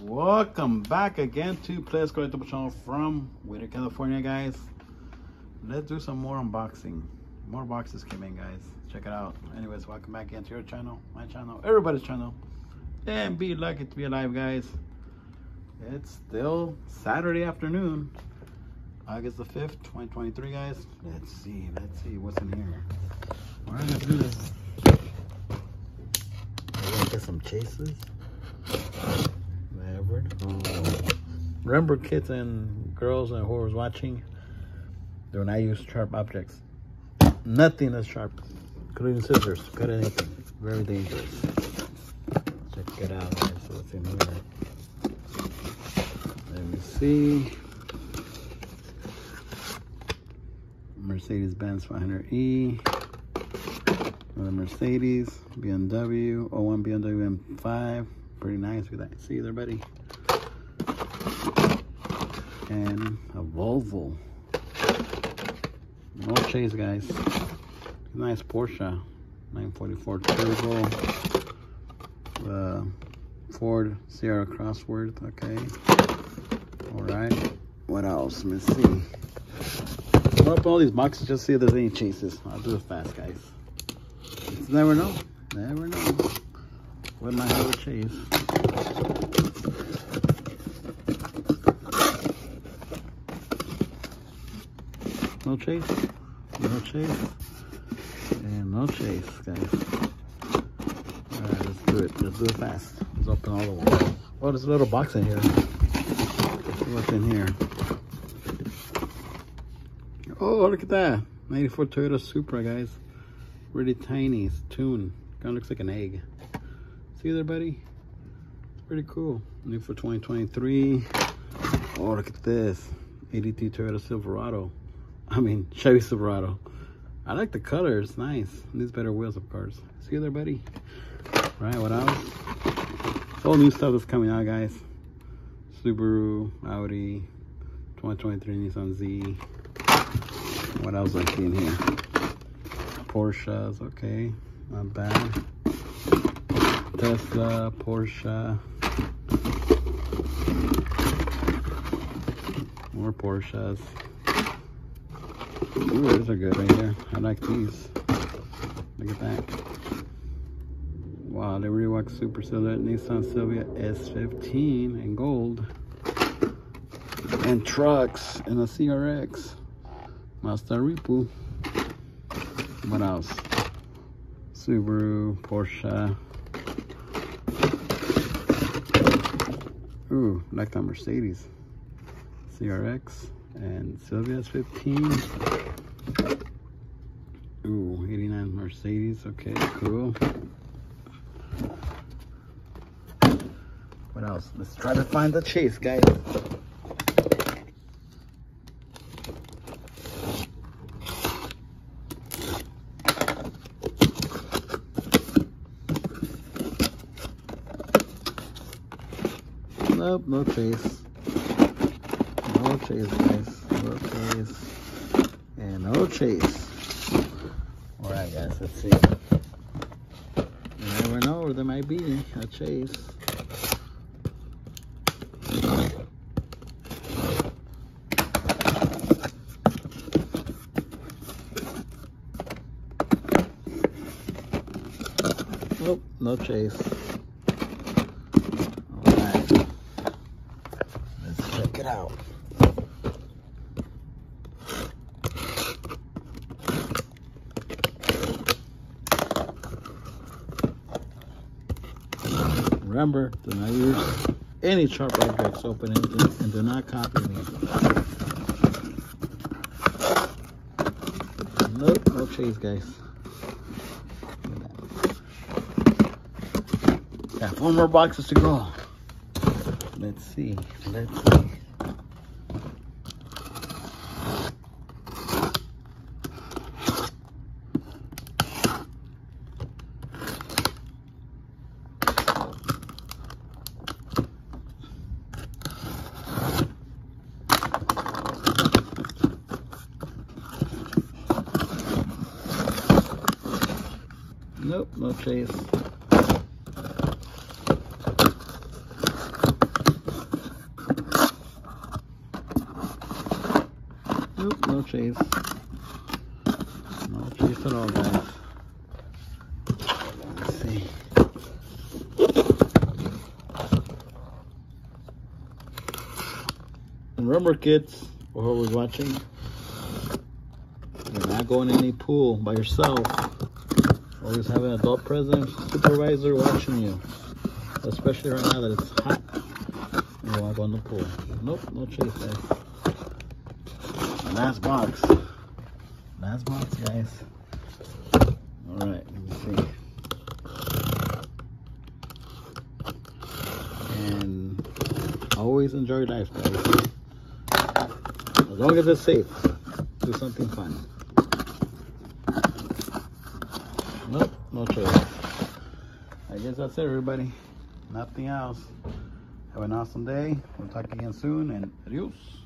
Welcome back again to Playdays Collectibles Channel from Whittier, California, guys. Let's do some more unboxing. More boxes came in, guys. Check it out. Anyways, welcome back again to your channel, my channel, everybody's channel. And be lucky to be alive, guys. It's still Saturday afternoon, August the 5th, 2023, guys. Let's see, let's see what's in here. All right, let's do this. Get some chases. Oh. Remember, kids and girls and who watching, do not use sharp objects. Nothing is sharp, including scissors. Cut anything. Very dangerous. Check it out, guys. What's in here? Let me see. Mercedes-Benz 500E. Another Mercedes, BMW, 01 BMW M5. Pretty nice. with that. See you there, buddy? And a Volvo. No chase, guys. Nice Porsche. 944 Turbo. Uh, Ford Sierra Cosworth. Okay. All right. What else? Let's see. I'll open all these boxes just see if there's any chases. I'll do it fast, guys. Never know. Never know. Might have a chase? No chase? No chase? And no chase, guys. Alright, let's do it. Let's do it fast. Let's open all the ones. Oh, there's a little box in here. What's in here. Oh, look at that. 94 Toyota Supra, guys. Really tiny. It's tuned. Kind of looks like an egg. See there, buddy? Pretty cool. New for 2023. Oh, look at this. 83 Toyota Silverado. I mean, Chevy Silverado. I like the color. It's nice. These better wheels, of course. See you there, buddy? Right, what else? All new stuff that's coming out, guys. Subaru, Audi, 2023 Nissan Z. What else I see in here? Porsches, okay. Not bad. Tesla, Porsche. More Porsches. Ooh, these are good right here. I like these. Look at that. Wow, the Rewalk Super Silhouette Nissan Silvia S15 in gold. And trucks and a CRX. Mazda Repu. What else? Subaru, Porsche. Ooh, like that Mercedes. CRX and Silvia S15. Ooh, 89 Mercedes. Okay, cool. What else? Let's try to find the chase, guys. Nope, no chase. No chase, guys. No chase. And no chase. Alright, guys, let's see. You never know, where there might be a chase. Nope, no chase. Alright. Let's check it out. Remember, do not use any sharp objects open anything and do not copy me. Nope, no chase, guys. Got four more boxes to go. Let's see. Let's see. Nope, no chase. Nope, no chase. No chase at all, guys. Let's see. And remember, kids, or whoever's watching, you're not going in any pool by yourself. Always have an adult present supervisor watching you. Especially right now that it's hot. You want to go in the pool. Nope, no chase, eh? guys. Last box. Last box, guys. Alright, let me see. And always enjoy life, guys. As long as it's safe, do something fun. Nope, no choice. I guess that's it, everybody. Nothing else. Have an awesome day. We'll talk again soon, and adios.